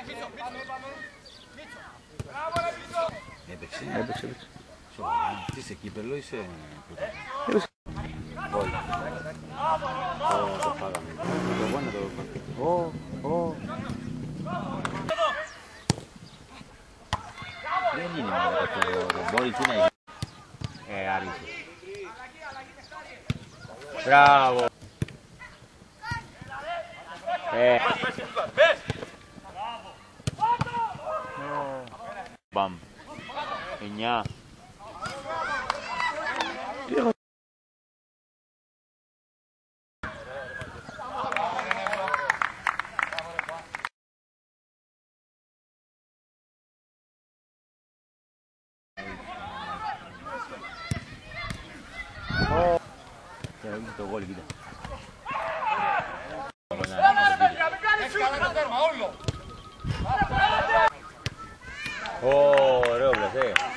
Έπαιξε. Έπαιξε, έπαιξε. Σοβαρά. Τι είσαι κύπελο, είσαι. Έπαιξε. Γκολ. Ω, Το φάγαμε. Το εγώ να το. Ω, ω. Δεν είναι μόνο αυτό το μπόλι, τι να είναι. Ε, άρισε. Μπράβο. Ε. Μπαμ. Εννιά. Και είναι το γκολ, Oh, doble, sí.